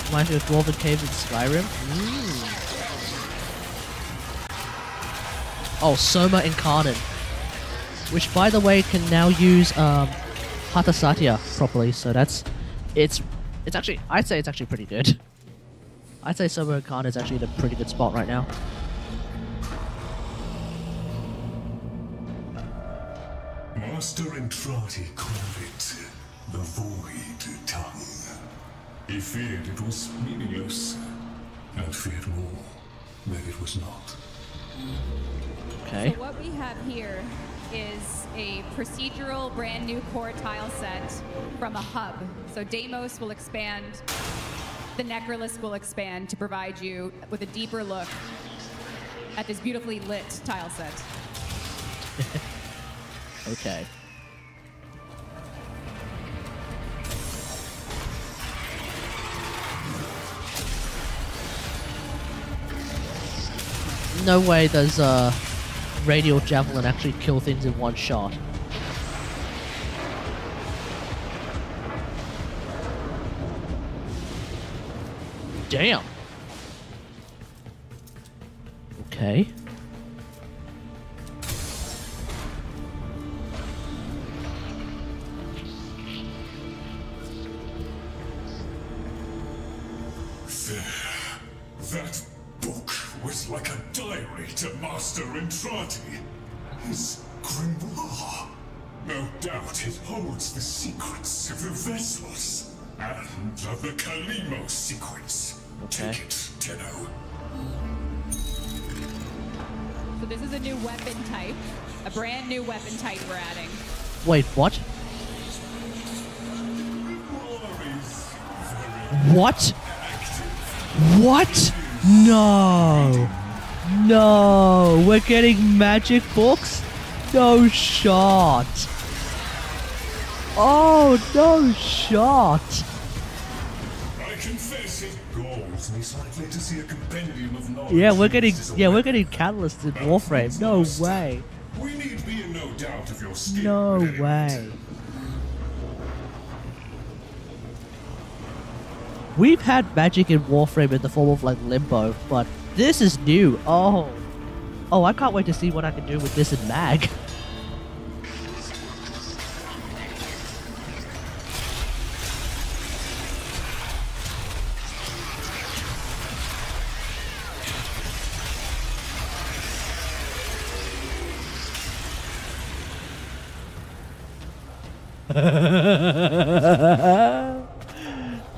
Reminds me of Dwarven Caves in Skyrim. Mm. Oh, Soma Incarnate. Which, by the way, can now use um, Hatha Satya properly. So that's... It's it's actually... I'd say it's actually pretty good. I'd say Soma Incarnate is actually in a pretty good spot right now. Master Entrati called it the Void Tongue. He feared it was meaningless, and feared more that it was not. Okay. So what we have here is a procedural brand new core tile set from a hub. So Deimos will expand, the Necralisk will expand to provide you with a deeper look at this beautifully lit tile set. <laughs> Okay. No way does uh, Radial Javelin actually kill things in one shot. Damn. Okay. Getting magic books? No shot. Oh, no shot. I confess it galls me slightly to see a compendium of knowledge. Yeah, we're getting used as a yeah, we're getting catalysts in Warframe. No way. We need be in no doubt of your skill. No way. We've had magic in Warframe in the form of like Limbo, but this is new. Oh. Oh, I can't wait to see what I can do with this in Mag. <laughs>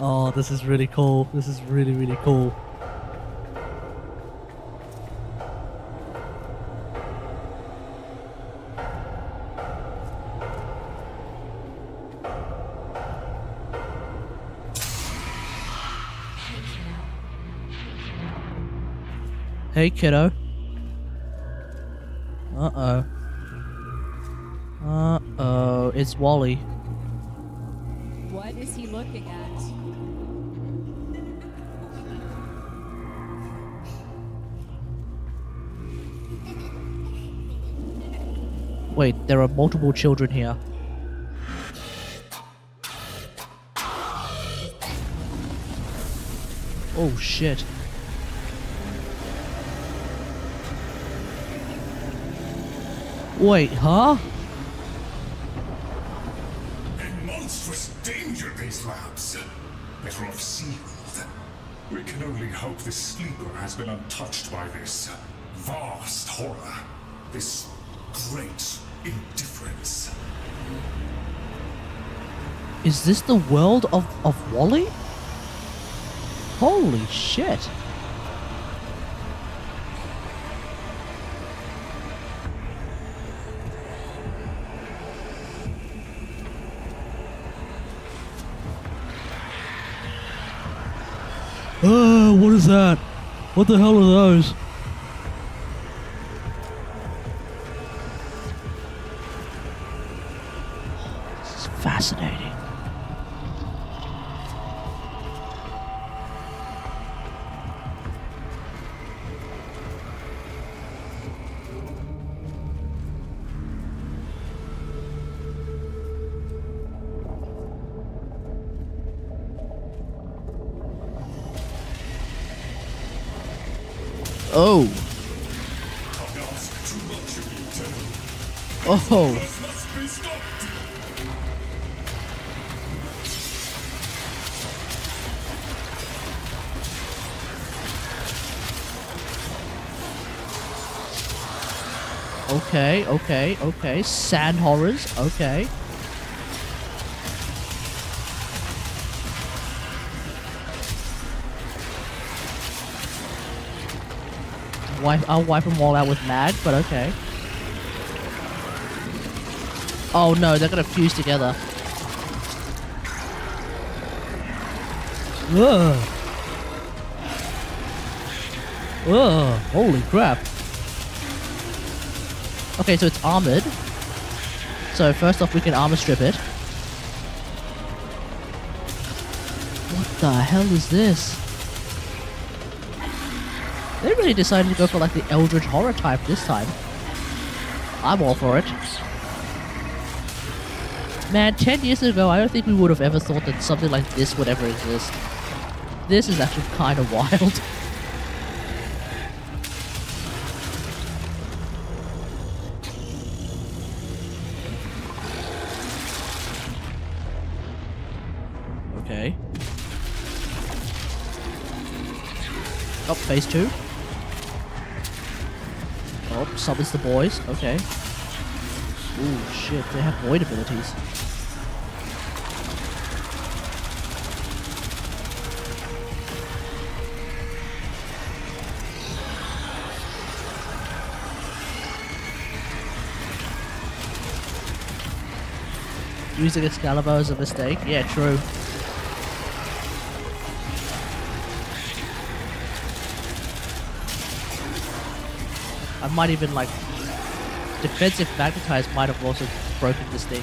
oh, this is really cool. This is really, really cool. Hey, kiddo. Uh-oh. Uh-oh. It's Wally. What is he looking at? Wait, there are multiple children here. Oh shit. Wait, huh? A monstrous danger, these labs. Better off sealed. We can only hope this sleeper has been untouched by this vast horror. This great indifference. Is this the world of, of Wally? Holy shit. Oh, what is that? What the hell are those? Okay, okay. Sand horrors. Okay. Wipe, I'll wipe them all out with mad, but okay. Oh no, they're gonna fuse together. Ugh. Ugh, holy crap. Okay, so it's armored. So first off, we can armor strip it. What the hell is this? They really decided to go for like the Eldritch horror type this time. I'm all for it. Man, 10 years ago, I don't think we would have ever thought that something like this would ever exist. This is actually kind of <laughs> wild. Oh, phase two. Oh, summons the boys. Okay. Ooh, shit, they have void abilities. Using Excalibur as a mistake? Yeah, true. Might even like defensive magnetize might have also broken this thing.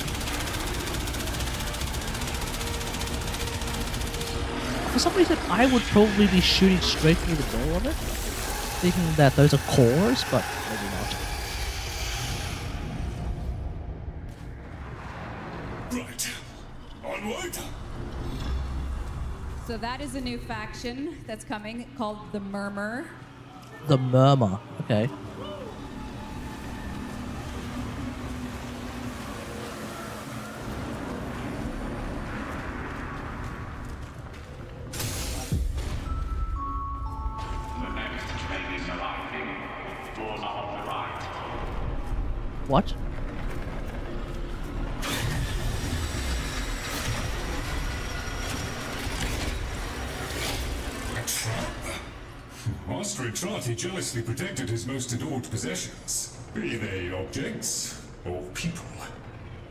For some reason, I would probably be shooting straight through the middle of it, thinking that those are cores, but maybe not. Right. Onward. So that is a new faction that's coming called the Murmur. The murmur. Okay. Jealously protected his most adored possessions, be they objects or people.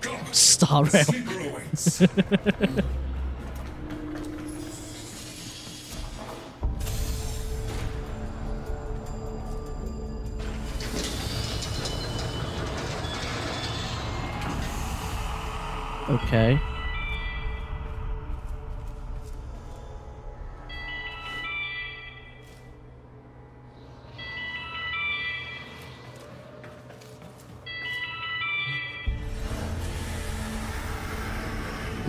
Come, Star Rail. <laughs> Okay.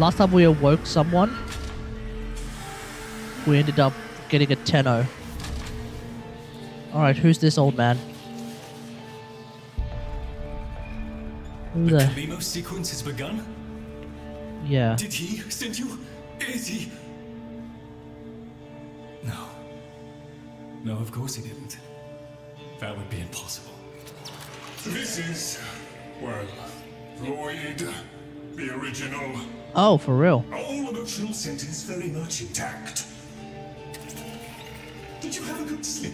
Last time we awoke someone, we ended up getting a Tenno. Alright, who's this old man? Who The the? Kamino sequence has begun? Yeah. Did he send you? Is he? No. No, of course he didn't. That would be impossible. This is, well, Loid, the original. Oh, for real? All emotional centers very much intact. Did you have a good sleep?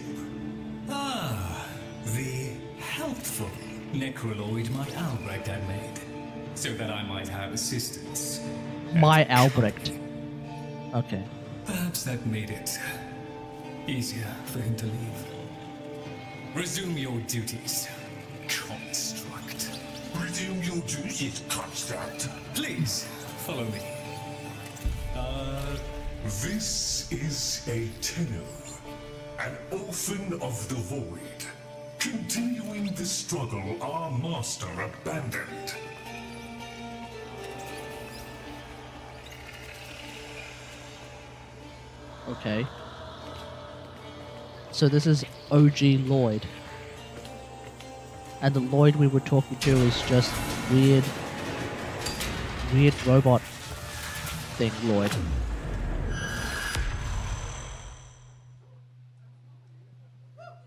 Ah, the helpful Necraloid my Albrecht had made, so that I might have assistance. My Albrecht. Okay. Perhaps that made it easier for him to leave. Resume your duties, construct. Resume your duties, construct. Please, follow me. Uh, This is a Tenno, an orphan of the void, continuing the struggle our master abandoned. Okay. So this is OG Loid. And the Loid we were talking to is just weird, weird robot thing Loid.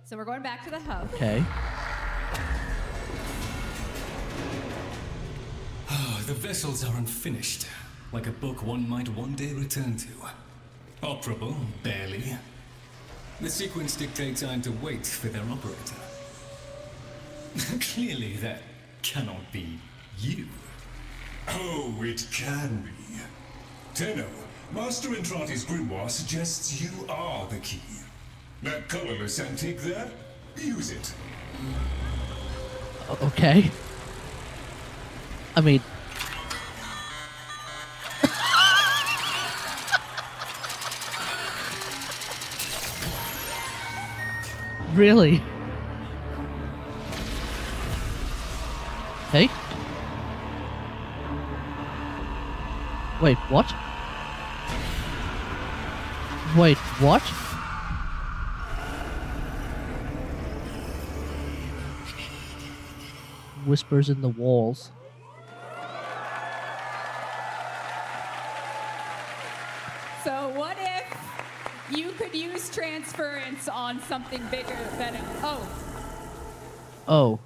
So we're going back to the hub. Okay. Ah, the vessels are unfinished, like a book one might one day return to. Operable, barely. The sequence dictates I'm to wait for their operator. <laughs> Clearly, that cannot be you. Oh, it can be. Tenno, Master Entrati's grimoire suggests you are the key. That colorless antique there? Use it. Okay. I mean. <laughs> really? Hey? Wait, what? Wait, what? Whispers in the walls. So what if you could use transference on something bigger than a, oh, Oh.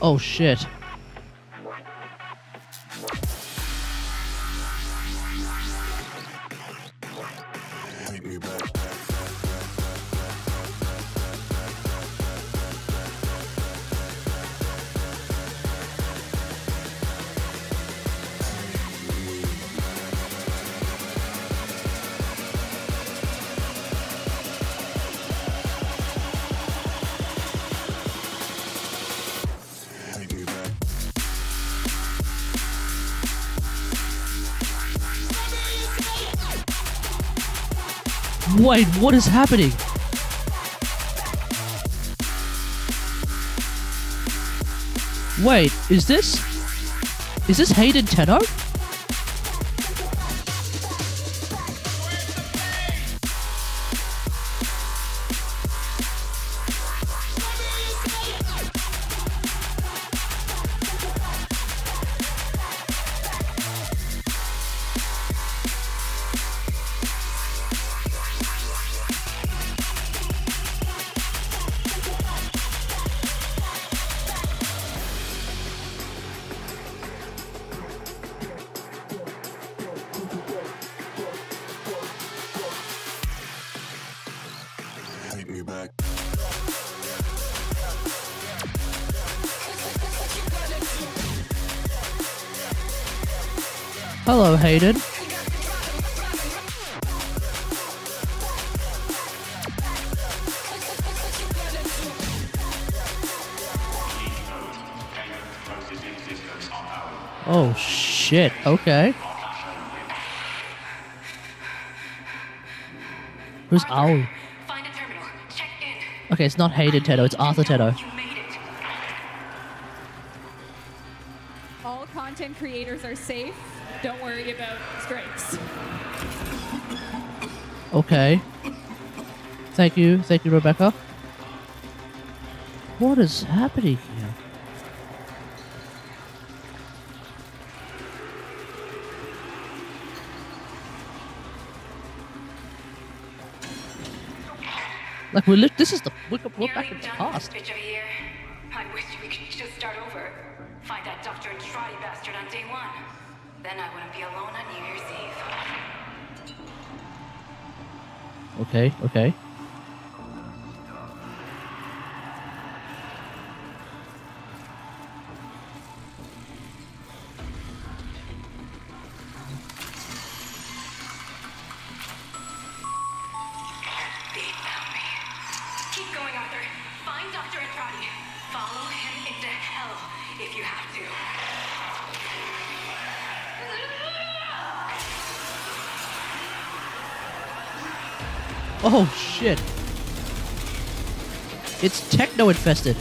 Oh shit. Wait, what is happening? Wait, is this is this Hayden Tenno? Hayden. Oh shit, okay. Who's Owl? Okay, it's not hated Tenno, it's Arthur Tenno. all content creators are safe. Don't worry about strikes. Okay. Thank you, thank you, Rebecca. What is happening here? Like we look, this is the look, look back at the past. Bitch over here. I wish we could just start over. Find that Dr. Entrati bastard on day one. Then I wouldn't be alone on New Year's Eve. Okay, okay. Oh shit! It's techno infested.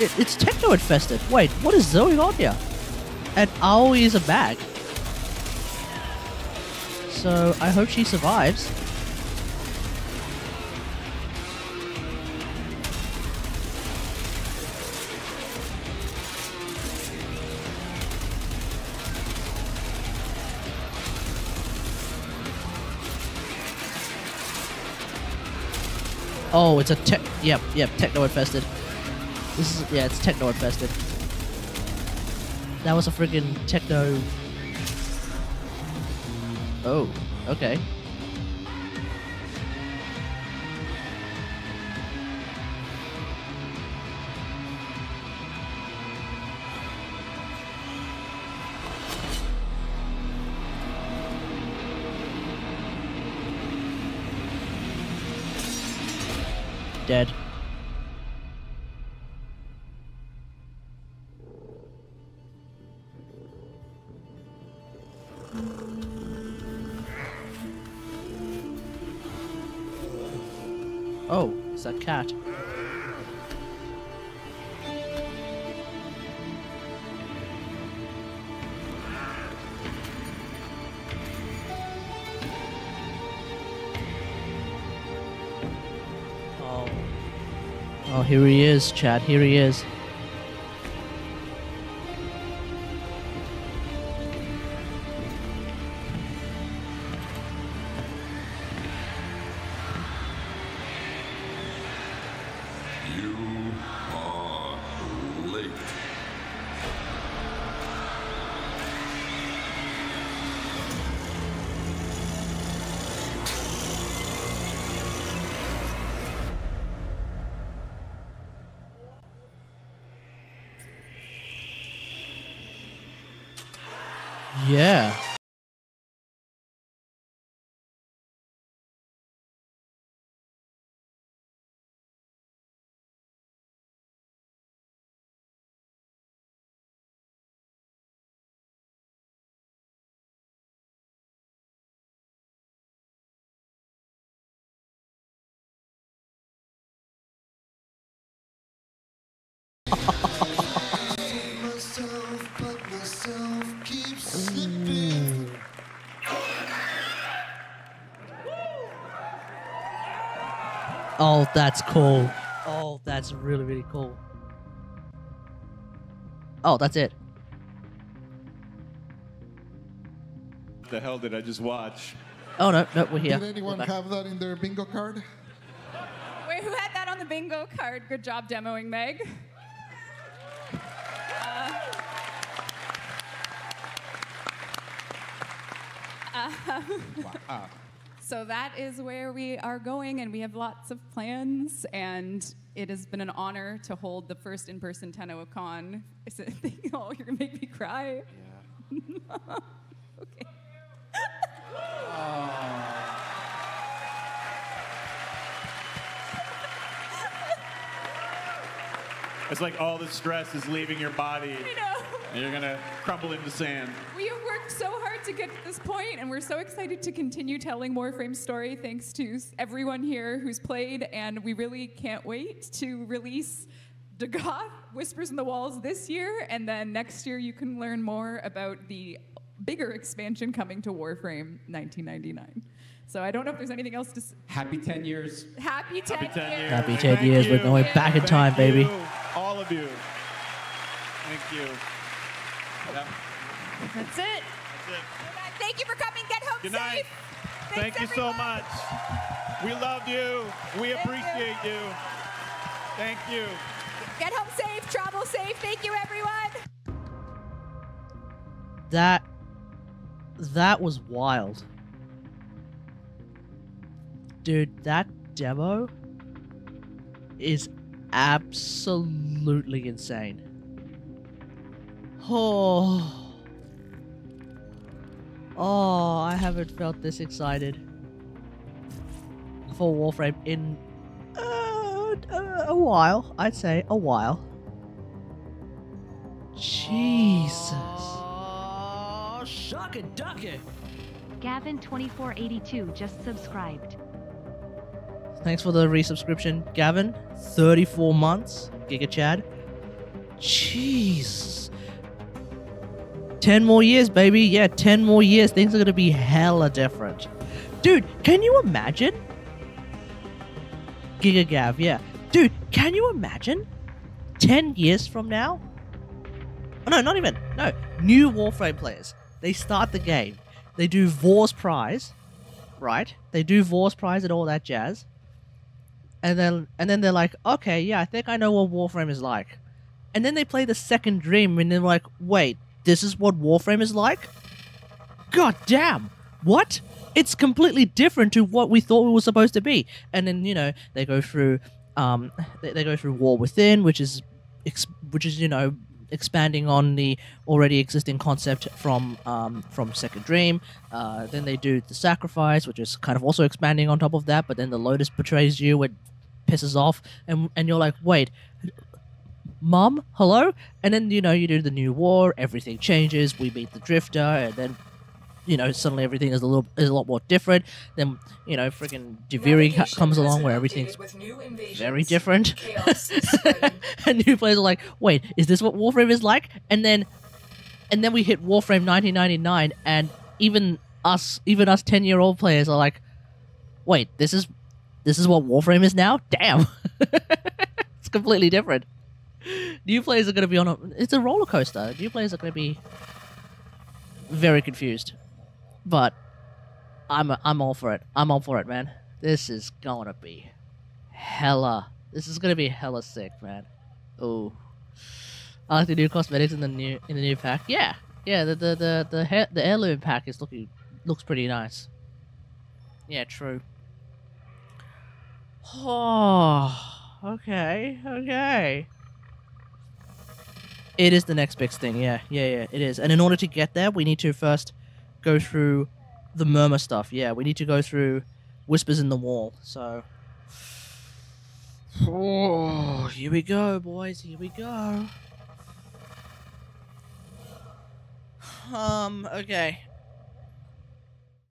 It, it's techno infested. Wait, what is going on here? And Aoi is a bag. So I hope she survives. Oh, it's a tech. Yep, yep, techno infested. This is yeah, it's techno infested. That was a freaking techno. Oh, okay. Oh, here he is, Chad. Here he is. <laughs> Oh, that's cool. Oh, that's really, really cool. Oh, that's it. What the hell did I just watch? Oh, no, no, we're here. Did anyone have that in their bingo card? Wait, who had that on the bingo card? Good job demoing, Meg. Um, <laughs> So that is where we are going, and we have lots of plans. And it has been an honor to hold the first in-person TennoCon. <laughs> Is it? <laughs> Oh, you're gonna make me cry. Yeah. okay. It's like all the stress is leaving your body. I know. And you're gonna crumble into sand. We have worked so hard to get to this point, and we're so excited to continue telling Warframe's story thanks to everyone here who's played, and we really can't wait to release Dagath Whispers in the Walls this year, and then next year you can learn more about the bigger expansion coming to Warframe 1999. So I don't know if there's anything else to. S- Happy 10 years. Happy 10, years. Happy 10 years. We're you. going back in time, Thank baby. you, all of you. Thank you. Yeah. That's it. Thank you for coming. Get home Good safe. Thanks, Thank you so much. We love you. We appreciate you. Thank you. Get home safe. Travel safe. Thank you, everyone. That that was wild. Dude, that demo is absolutely insane. Oh. Oh, I haven't felt this excited for Warframe in uh, uh, a while. I'd say a while. Jesus. Oh, shuck it, duck it. Gavin2482 just subscribed. Thanks for the resubscription, Gavin. 34 months, Giga Chad. Jeez. 10 more years, baby. Yeah, 10 more years. Things are going to be hella different. Dude, can you imagine? Giga Gav, yeah. Dude, can you imagine? 10 years from now? Oh, no, not even. No. New Warframe players. They start the game. They do Vor's Prize, right? They do Vor's Prize and all that jazz and then and then they're like, okay, yeah, I think I know what Warframe is like. And then they play the second dream, and they're like, wait, this is what Warframe is like? God damn! What? It's completely different to what we thought it was supposed to be. And then you know they go through, um, they, they go through War Within, which is, ex- which is you know expanding on the already existing concept from um, from Second Dream. Uh, then they do the Sacrifice, which is kind of also expanding on top of that. But then the Lotus betrays you It pisses off, and and you're like, wait, mom, hello? And then you know you do the new war, everything changes. We meet the Drifter, and then. You know, suddenly everything is a little is a lot more different. Then you know, freaking Duviri co- comes along where everything's very different. <laughs> and new players are like, wait, is this what Warframe is like? And then and then we hit Warframe 1999 and even us even us 10 year old players are like, wait, this is this is what Warframe is now? Damn. <laughs> it's completely different. New players are going to be on a it's a roller coaster. New players are going to be very confused. But I'm I'm all for it. I'm all for it, man. This is going to be hella. This is going to be hella sick, man. Oh. I like the new cosmetics in the new in the new pack. Yeah, yeah. The the the the, hair, the heirloom pack is looking looks pretty nice. Yeah, true. Oh, <sighs> okay, okay. It is the next big thing. Yeah, yeah, yeah. It is. And in order to get there, we need to first go through the murmur stuff. Yeah, we need to go through whispers in the wall. So. Oh, here we go, boys. Here we go. Um, okay.